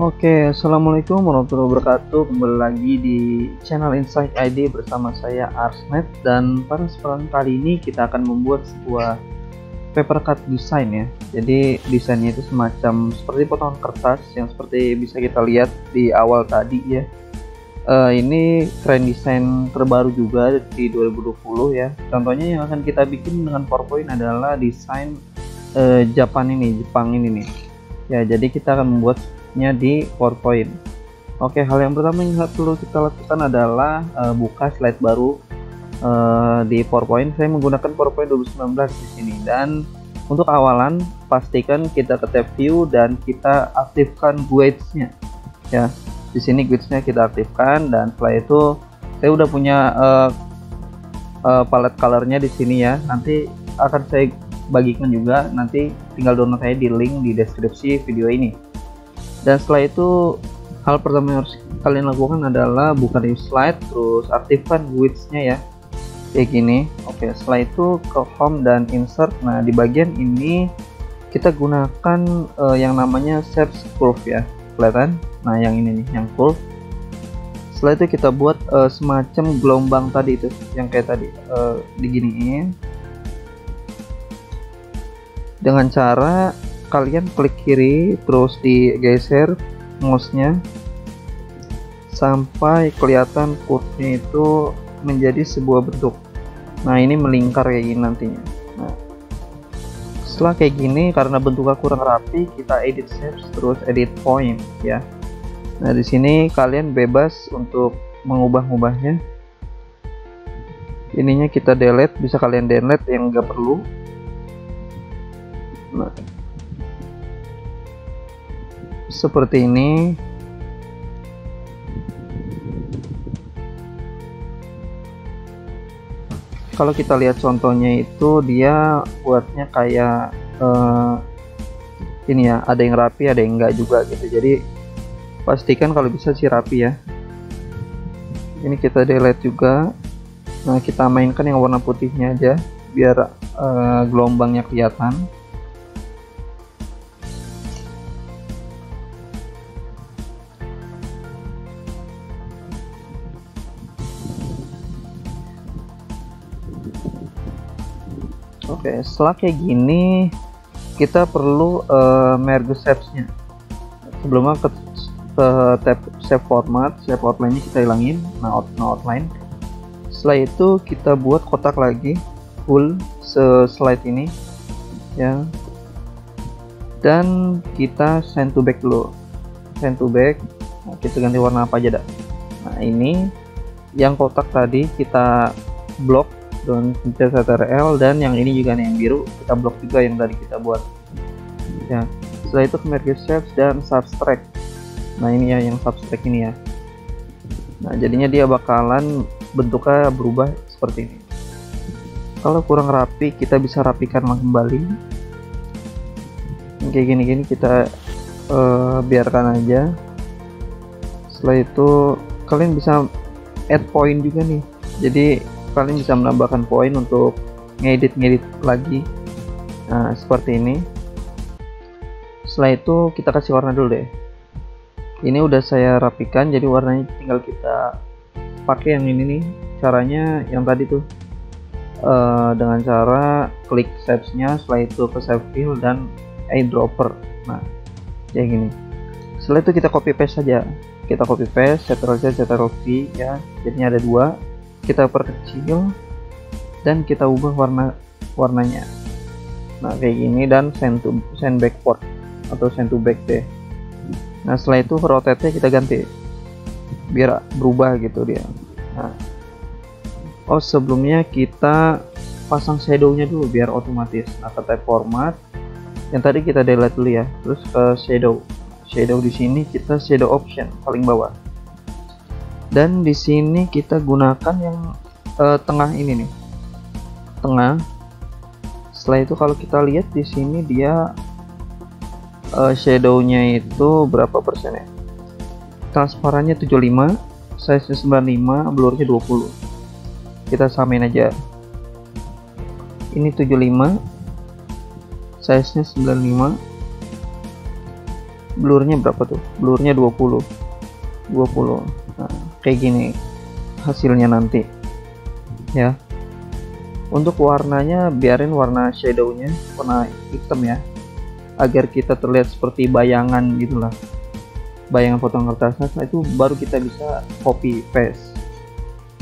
Oke, assalamualaikum warahmatullahi wabarakatuh. Kembali lagi di channel Insight ID bersama saya Arsnet dan pada kesempatan kali ini kita akan membuat sebuah paper cut design ya. Jadi desainnya itu semacam seperti potongan kertas yang seperti bisa kita lihat di awal tadi ya. Uh, ini tren desain terbaru juga di 2020 ya. Contohnya yang akan kita bikin dengan PowerPoint adalah desain uh, Japan ini, Jepang ini nih. Ya, jadi kita akan membuat nya di PowerPoint. Oke, hal yang pertama yang perlu kita lakukan adalah uh, buka slide baru uh, di PowerPoint. Saya menggunakan PowerPoint 2019 di sini dan untuk awalan pastikan kita ke tab view dan kita aktifkan guides-nya. Ya, di sini guides-nya kita aktifkan dan setelah itu saya udah punya uh, uh, palette colornya di sini ya. Nanti akan saya bagikan juga nanti tinggal download saya di link di deskripsi video ini dan setelah itu hal pertama yang harus kalian lakukan adalah buka di slide terus aktifkan widgets-nya ya. Kayak gini. Oke setelah itu ke home dan insert. Nah di bagian ini kita gunakan uh, yang namanya shape curve ya. Kelihatan? Nah yang ini nih yang curve. Setelah itu kita buat uh, semacam gelombang tadi itu yang kayak tadi. Uh, diginiin. Dengan cara kalian klik kiri terus digeser mouse-nya. Sampai kelihatan curve itu menjadi sebuah bentuk. Nah ini melingkar kayak gini nantinya. Nah, setelah kayak gini karena bentuknya kurang rapi kita edit shapes terus edit point ya. Nah di sini kalian bebas untuk mengubah-ubahnya. Ininya kita delete bisa kalian delete yang nggak perlu. Nah seperti ini. Kalau kita lihat contohnya itu dia buatnya kayak uh, ini ya ada yang rapi ada yang enggak juga gitu. Jadi pastikan kalau bisa sih rapi ya. Ini kita delete juga. Nah kita mainkan yang warna putihnya aja biar uh, gelombangnya kelihatan Oke, setelah kayak gini kita perlu uh, merge shapes-nya. Sebelumnya ke, ke tab save format, save outline-nya kita hilangin, nah, out, nah outline. Setelah itu kita buat kotak lagi full slide ini ya. Dan kita send to back dulu. Send to back. Nah, kita ganti warna apa aja dah. Nah, ini yang kotak tadi kita blok dan CTRL dan yang ini juga nih yang biru. Kita blok juga yang tadi kita buat. Ya setelah itu merge shapes dan subtract nah ini ya yang subtract ini ya. Nah jadinya dia bakalan bentuknya berubah seperti ini. Kalau kurang rapi kita bisa rapikan kembali. Kayak gini-gini kita uh, biarkan aja. Setelah itu kalian bisa add point juga nih. Jadi kalian bisa menambahkan poin untuk ngedit-ngedit lagi. Nah seperti ini. Setelah itu kita kasih warna dulu deh. Ini udah saya rapikan jadi warnanya tinggal kita pakai yang ini nih. Caranya yang tadi tuh. Uh, dengan cara klik shapes-nya setelah itu ke save fill dan eyedropper. Nah kayak gini. Setelah itu kita copy paste saja. Kita copy paste ctrl C ctrl V ya. Jadinya ada dua kita perkecil dan kita ubah warna warnanya. Nah kayak gini dan send to send backward atau send to back deh. Nah setelah itu rotate kita ganti biar berubah gitu dia. Nah. Oh sebelumnya kita pasang shadow nya dulu biar otomatis. Nah ke type format yang tadi kita delete dulu ya. Terus ke shadow. Shadow di sini kita shadow option paling bawah dan di sini kita gunakan yang uh, tengah ini nih. Tengah. Setelah itu kalau kita lihat di sini dia uh, shadownya itu berapa persen ya? Transparannya 75 size nya 95 blurnya 20 kita samain aja. Ini 75 size nya 95 blurnya berapa tuh? Blurnya 20 20 nah, kayak gini hasilnya nanti ya. Untuk warnanya biarin warna shadownya warna hitam ya. Agar kita terlihat seperti bayangan gitulah. Bayangan potong kertas nah, itu baru kita bisa copy paste.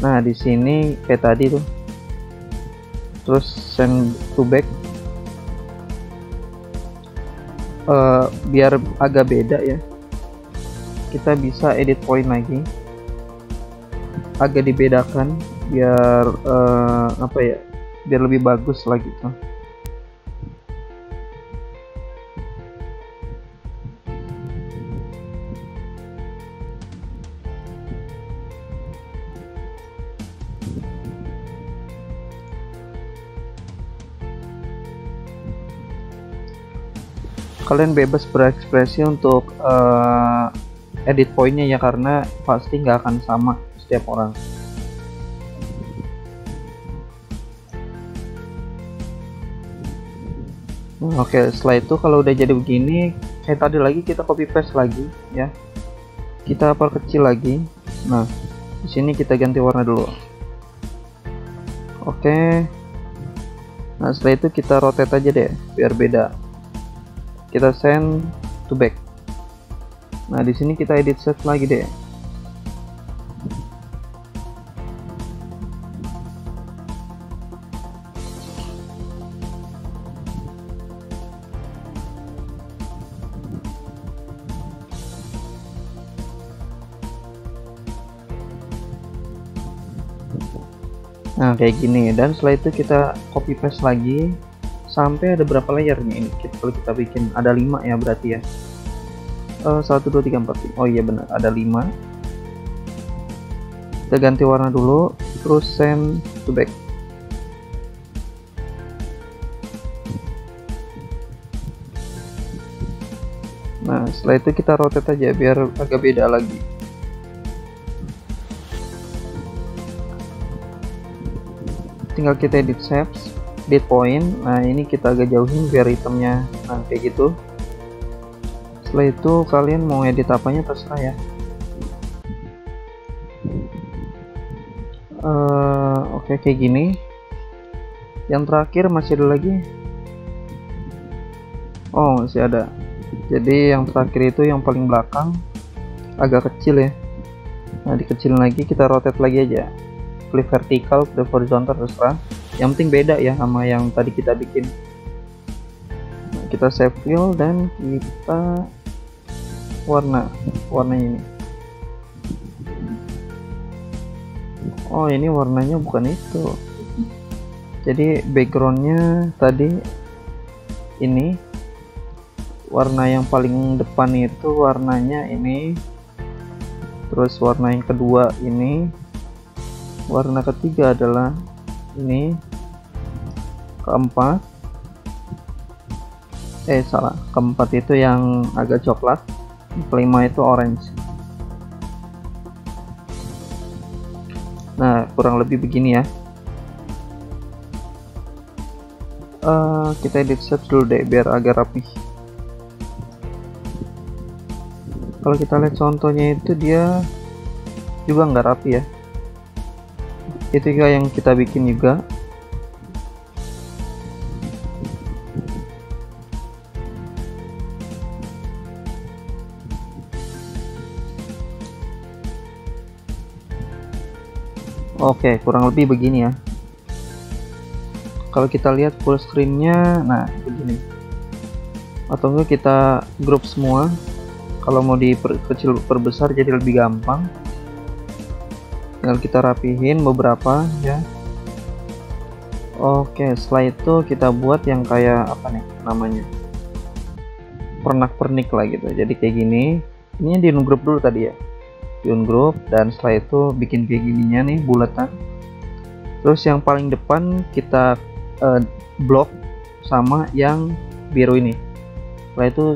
Nah di sini kayak tadi tuh. Terus send to back. Uh, biar agak beda ya. Kita bisa edit point lagi agak dibedakan biar uh, apa ya biar lebih bagus lagi tuh kalian bebas berekspresi untuk uh, edit pointnya ya karena pasti nggak akan sama setiap orang Oke, setelah itu kalau udah jadi begini, kayak tadi lagi kita copy paste lagi ya. Kita perkecil lagi. Nah, di sini kita ganti warna dulu. Oke. Nah, setelah itu kita rotate aja deh biar beda kita send to back nah di sini kita edit set lagi deh kayak gini. Dan setelah itu kita copy paste lagi. Sampai ada berapa layer nih ini? Kita, kalau kita bikin ada 5 ya berarti ya? Uh, 1 2 3 4 oh iya benar. Ada 5 kita ganti warna dulu. Terus send to back. Nah setelah itu kita rotate aja biar agak beda lagi tinggal kita edit shapes dead point. Nah ini kita agak jauhin biar itemnya kayak gitu. Setelah itu kalian mau edit apanya terserah ya. Uh, oke okay, kayak gini. Yang terakhir masih ada lagi? Oh masih ada. Jadi yang terakhir itu yang paling belakang agak kecil ya. Nah dikecilin lagi kita rotate lagi aja flip vertikal flip horizontal terserah. Yang penting beda ya sama yang tadi kita bikin. Nah, kita save file dan kita warna warna ini. Oh ini warnanya bukan itu. Jadi backgroundnya tadi ini. Warna yang paling depan itu warnanya ini. Terus warna yang kedua ini warna ketiga adalah ini. Keempat. Eh salah. Keempat itu yang agak coklat. Kelima itu orange. Nah kurang lebih begini ya. Uh, kita edit set dulu deh biar agak rapi kalau kita lihat contohnya itu dia juga nggak rapi ya itu yang kita bikin juga Oke, kurang lebih begini ya. Kalau kita lihat full screennya, nah begini. Atau enggak kita grup semua. Kalau mau diperkecil perbesar jadi lebih gampang. Tinggal kita rapihin beberapa ya. Oke, setelah itu kita buat yang kayak apa nih namanya? Pernak-pernik lah gitu. Jadi kayak gini. Ini di grup dulu tadi ya Pion Group dan setelah itu bikin kayak gininya nih bulatan terus yang paling depan kita uh, blok sama yang biru ini setelah itu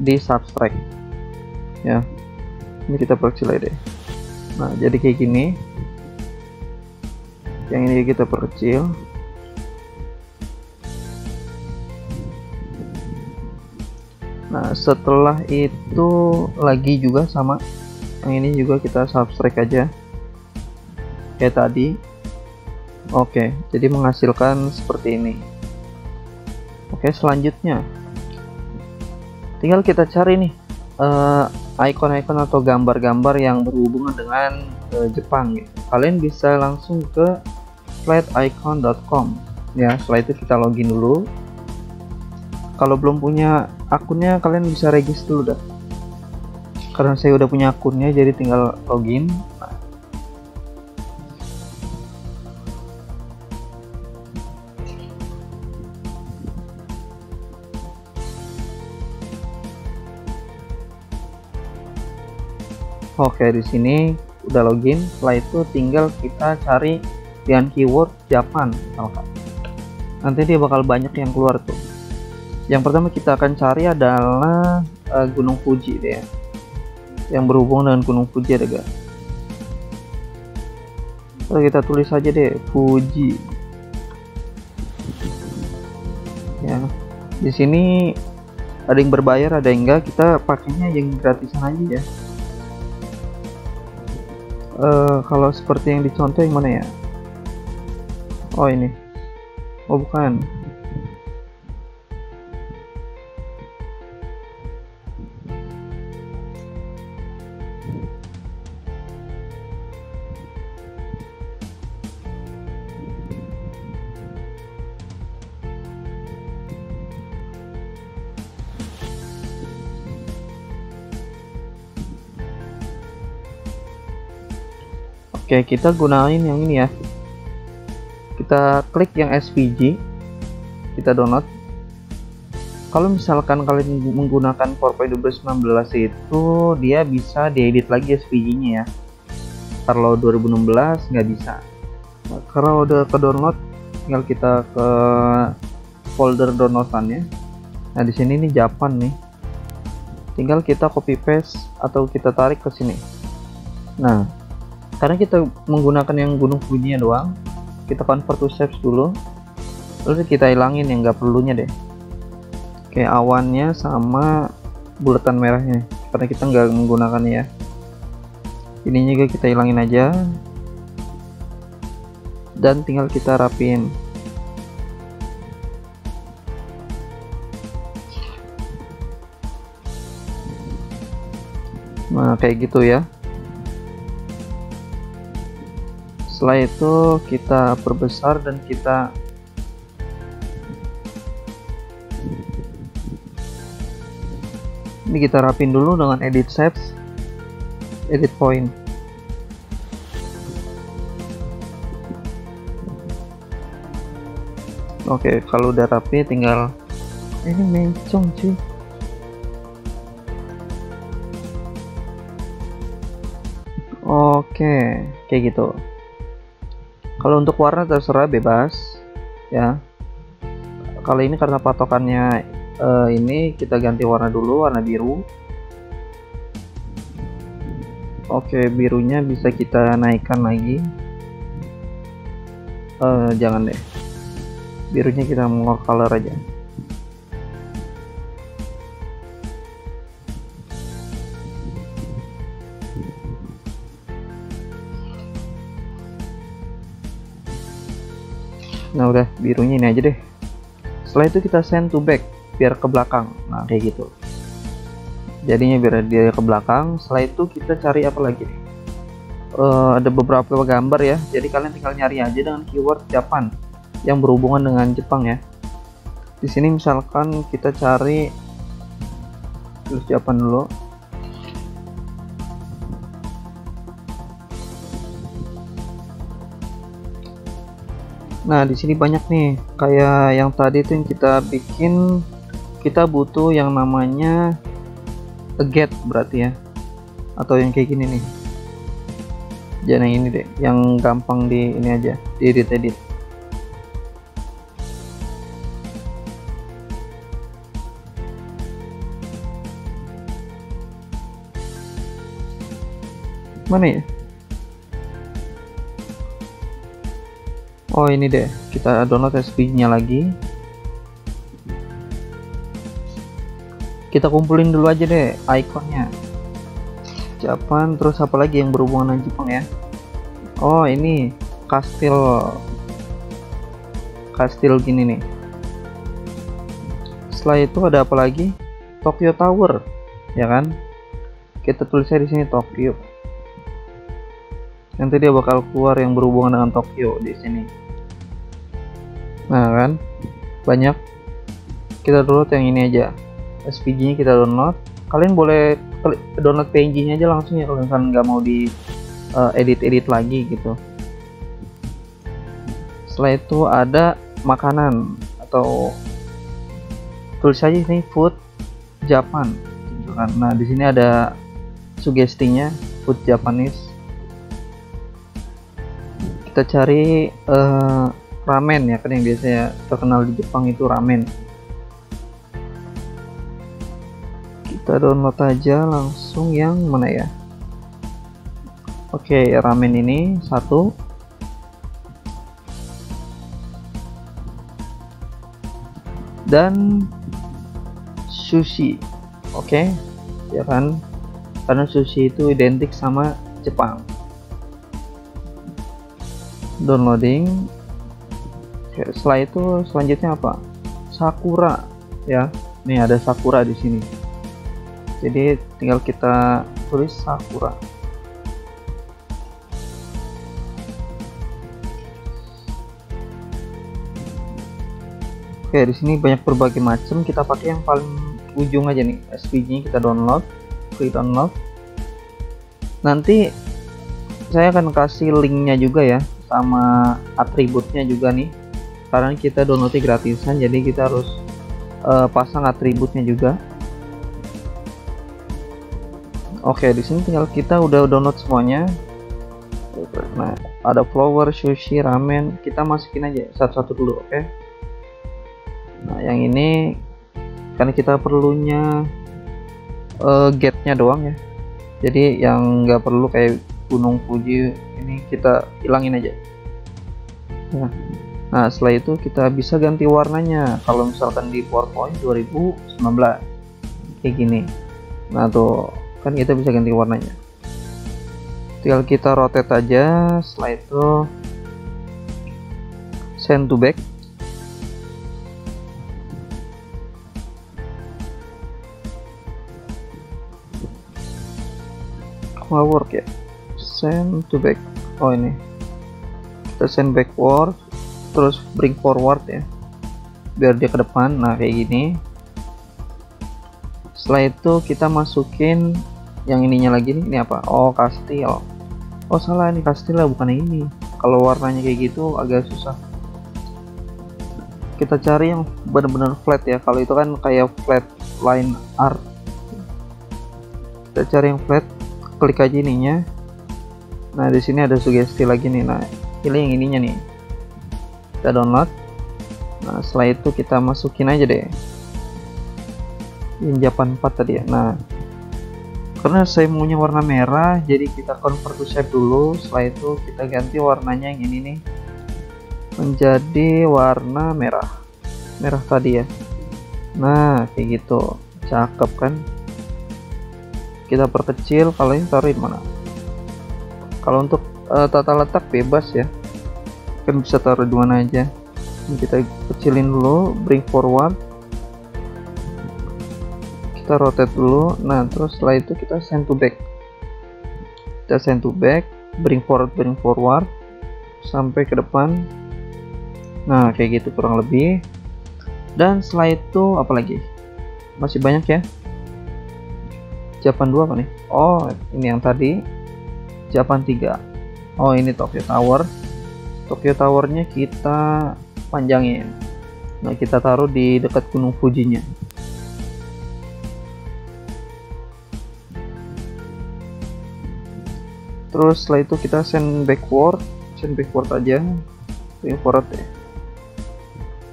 di subtract ya ini kita perkecil aja deh nah jadi kayak gini. Yang ini kita perkecil. Nah setelah itu lagi juga sama. Yang ini juga kita subtract aja. Kayak tadi. Oke jadi menghasilkan seperti ini. Oke selanjutnya. Tinggal kita cari nih uh, icon-icon atau gambar-gambar yang berhubungan dengan uh, Jepang gitu. kalian bisa langsung ke flaticon.com ya setelah itu kita login dulu. Kalau belum punya akunnya kalian bisa register dulu dah. Karena saya udah punya akunnya jadi tinggal login Oke, di sini udah login. Setelah itu tinggal kita cari dengan keyword Japan misalkan. Nanti dia bakal banyak yang keluar tuh yang pertama kita akan cari adalah uh, Gunung Fuji deh ya. yang berhubungan dengan Gunung Fuji ada gak Lalu kita tulis saja deh Fuji ya di sini ada yang berbayar ada yang enggak kita pakainya yang gratisan aja ya uh, kalau seperti yang dicontoh yang mana ya? Oh ini. Oh bukan Oke, kita gunain yang ini ya. Kita klik yang SVG, kita download. Kalau misalkan kalian menggunakan PowerPoint 2019 itu dia bisa diedit lagi SVG-nya ya. Kalau 2016 nggak bisa. Kalau udah ke download, tinggal kita ke folder downloadannya. Nah di sini ini Japan nih. Tinggal kita copy paste atau kita tarik ke sini. Nah karena kita menggunakan yang gunung Fuji doang kita convert to shapes dulu terus kita hilangin yang nggak perlunya deh. Kayak awannya sama bulatan merahnya karena kita nggak menggunakannya ya. Ini juga kita hilangin aja. Dan tinggal kita rapin. Nah kayak gitu ya setelah itu kita perbesar dan kita ini kita rapin dulu dengan edit shapes edit point. Oke kalau udah rapi tinggal ini mencong cuy. Oke kayak gitu kalau untuk warna terserah bebas. Ya. Kali ini karena patokannya uh, ini kita ganti warna dulu warna biru. Oke birunya bisa kita naikkan lagi. Uh, jangan deh. Birunya kita mau color aja nah udah birunya ini aja deh. Setelah itu kita send to back biar ke belakang. Nah kayak gitu. Jadinya biar dia ke belakang. Setelah itu kita cari apa lagi uh, ada beberapa gambar ya. Jadi kalian tinggal nyari aja dengan keyword Japan yang berhubungan dengan Jepang ya. Di sini misalkan kita cari terus Japan dulu Nah, di sini banyak nih, kayak yang tadi tuh yang kita bikin, kita butuh yang namanya a get berarti ya, atau yang kayak gini nih. Jangan yang ini deh, yang gampang di ini aja, di edit edit. Mana ya? Oh ini deh. Kita download SVG nya lagi. Kita kumpulin dulu aja deh ikonnya. Japan terus apa lagi yang berhubungan dengan Jepang ya? Oh ini kastil kastil gini nih. Setelah itu ada apa lagi? Tokyo Tower ya kan? Kita tulisnya di sini Tokyo nanti dia bakal keluar yang berhubungan dengan Tokyo di sini. Nah kan? Banyak. Kita download yang ini aja. SVG nya kita download. Kalian boleh download PNG nya aja langsung ya kalau misalnya nggak mau di uh, eh, edit edit lagi gitu. Setelah itu ada makanan atau tulis aja ini food Japan. Nah di sini ada sugestinya food Japanese kita cari uh, ramen ya kan yang biasanya terkenal di Jepang itu ramen. Kita download aja langsung yang mana ya? Oke ramen ini satu. Dan sushi oke? Ya kan? Karena sushi itu identik sama Jepang downloading setelah itu selanjutnya apa Sakura ya nih ada Sakura di sini jadi tinggal kita tulis Sakura Oke, di sini banyak berbagai macam. Kita pakai yang paling ujung aja nih. SVG kita download, klik download. Nanti saya akan kasih linknya juga ya, sama atributnya juga nih. Karena kita downloadnya gratisan, jadi kita harus uh, pasang atributnya juga. Oke, di sini tinggal kita udah download semuanya. Nah, ada flower, sushi, ramen. Kita masukin aja satu-satu dulu, oke? Okay? nah yang ini karena kita perlunya uh, gate-nya doang ya jadi yang nggak perlu kayak gunung Fuji ini kita hilangin aja nah, nah setelah itu kita bisa ganti warnanya. Kalau misalkan di PowerPoint 2019 kayak gini. Nah tuh kan kita bisa ganti warnanya. Tinggal kita rotate aja. Setelah itu send to back. Work ya. Send to back. Oh ini kita send backward terus bring forward ya. Biar dia ke depan nah kayak gini. Setelah itu kita masukin yang ininya lagi nih. Ini apa? Oh kastil oh salah ini kastil lah bukan ini. Kalau warnanya kayak gitu agak susah. Kita cari yang benar-benar flat ya. Kalau itu kan kayak flat line art. Kita cari yang flat klik aja ininya. Nah di sini ada sugesti lagi nih nah pilih yang ininya nih. Kita download. Nah setelah itu kita masukin aja deh. Yang Japan 4 tadi ya. Nah karena saya maunya warna merah jadi kita convert to shape dulu. Setelah itu kita ganti warnanya yang ini nih. Menjadi warna merah. Merah tadi ya. Nah kayak gitu. Cakep kan? Kita perkecil kalau ini taruh mana? Kalau untuk uh, tata letak bebas ya. Kan bisa taruh di mana aja. Ini kita kecilin dulu bring forward. Kita rotate dulu. Nah terus setelah itu kita send to back. Kita send to back bring forward bring forward. Sampai ke depan. Nah kayak gitu kurang lebih. Dan setelah itu apa lagi? Masih banyak ya? Japan 2 apa nih? Oh ini yang tadi. Japan 3 oh ini Tokyo Tower. Tokyo Towernya kita panjangin. Nah kita taruh di dekat gunung Fujinya. Terus setelah itu kita send backward. Send backward aja. Forward ya.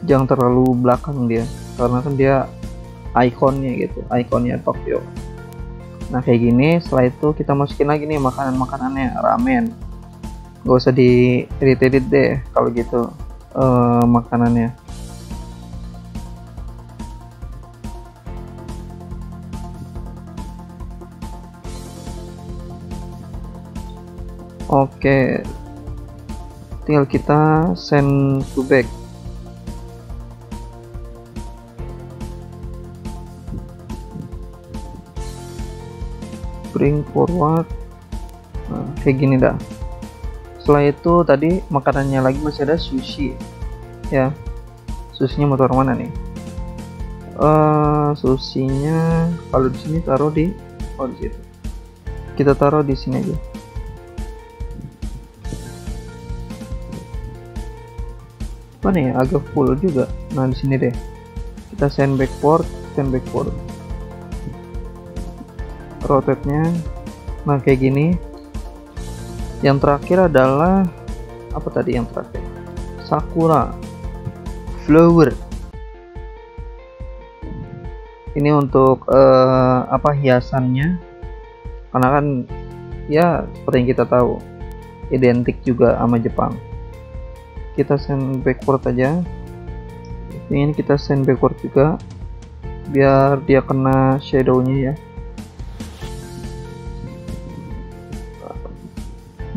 Jangan terlalu belakang dia. Karena kan dia ikonnya gitu. Ikonnya Tokyo. Nah kayak gini. Setelah itu kita masukin lagi nih makanan makanannya ramen gak usah di irit-irit deh kalau gitu uh, makanannya. Oke okay. tinggal kita send to back. Bring forward. Nah, kayak gini dah setelah itu tadi makanannya lagi masih ada sushi. Ya. Sushinya motor mana nih? Uh, sushinya kalau di sini taruh di oh di situ. Kita taruh di sini aja. Mana ya? Agak full juga. Nah di sini deh. Kita send backward send backward rotate nya nah kayak gini yang terakhir adalah apa tadi yang terakhir? Sakura. Flower. Ini untuk uh, apa hiasannya. Karena kan ya seperti yang kita tahu identik juga sama Jepang. Kita send backward aja. Ingin kita send backward juga biar dia kena shadownya ya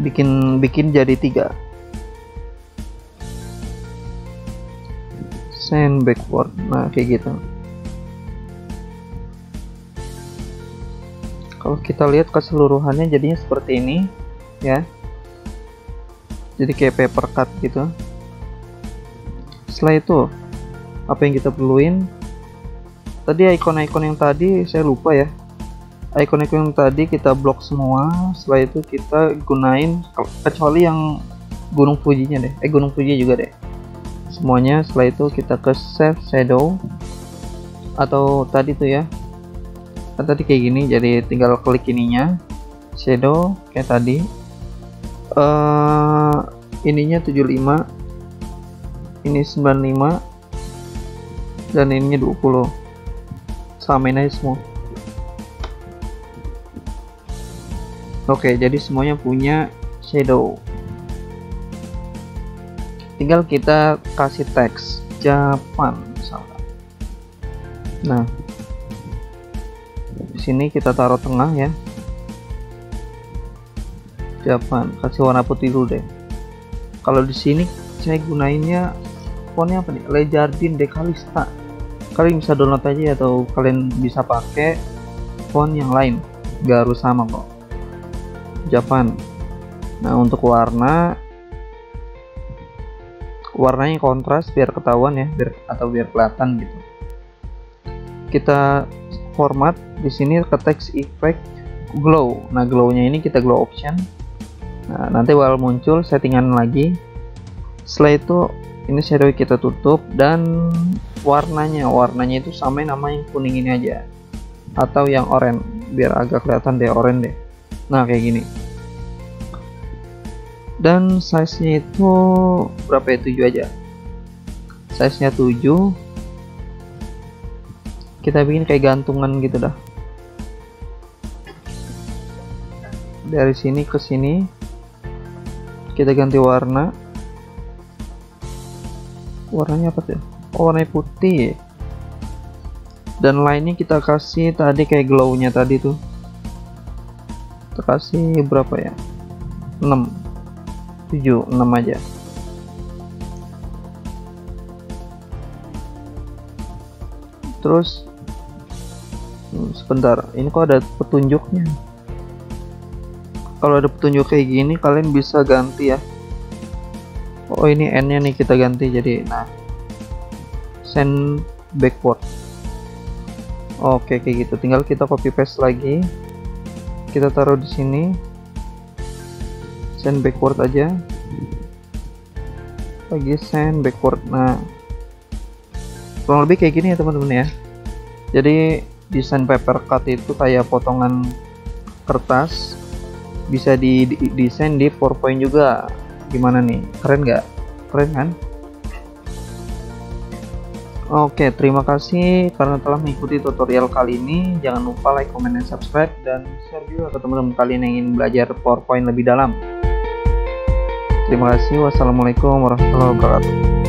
bikin bikin jadi tiga. Send backward. Nah kayak gitu. Kalau kita lihat keseluruhannya jadinya seperti ini ya. Jadi kayak paper cut gitu. Setelah itu apa yang kita perluin? Tadi ikon-ikon yang tadi saya lupa ya icon-icon yang tadi kita blok semua setelah itu kita gunain kecuali yang gunung Fuji-nya deh. Eh gunung Fuji juga deh. Semuanya setelah itu kita ke save shadow. Atau tadi tuh ya. Kan tadi kayak gini jadi tinggal klik ininya. Shadow kayak tadi. Uh, ininya 75 ini 95 dan ininya 20 samain aja semua Oke, jadi semuanya punya shadow. Tinggal kita kasih teks Japan misalkan. Nah, di sini kita taruh tengah ya. Japan, kasih warna putih dulu deh. Kalau di sini saya gunainnya fontnya apa nih? Lejardin Decalista. Kalian bisa download aja atau kalian bisa pakai font yang lain. Gak harus sama kok. Japan. Nah untuk warna warnanya kontras biar ketahuan ya biar atau biar kelihatan gitu. Kita format di sini ke text effect glow. Nah glownya ini kita glow option. Nah nanti bakal muncul settingan lagi. Setelah itu ini shadow kita tutup dan warnanya. Warnanya itu sama nama yang kuning ini aja. Atau yang oranye biar agak kelihatan deh oranye deh nah kayak gini. Dan size nya itu berapa ya? 7 aja. Size nya 7 kita bikin kayak gantungan gitu dah. Dari sini ke sini kita ganti warna. Warnanya apa tuh? Oh, warna putih. Dan lainnya kita kasih tadi kayak glownya tadi tuh kita kasih berapa ya? 6 7 6 aja. Terus hmm, sebentar. Ini kok ada petunjuknya? Kalau ada petunjuk kayak gini kalian bisa ganti ya. Oh ini n nya nih kita ganti jadi nah. Send backward. Oke kayak gitu. Tinggal kita copy paste lagi kita taruh di sini. Send backward aja. Lagi send backward. Nah kurang lebih kayak gini ya teman-teman ya. Jadi desain paper cut itu kayak potongan kertas. Bisa di, desain di PowerPoint juga. Gimana nih? Keren nggak? Keren kan Oke, terima kasih karena telah mengikuti tutorial kali ini. Jangan lupa like, comment, dan subscribe, dan share juga ke teman-teman kalian yang ingin belajar PowerPoint lebih dalam. Terima kasih. Wassalamualaikum warahmatullahi wabarakatuh.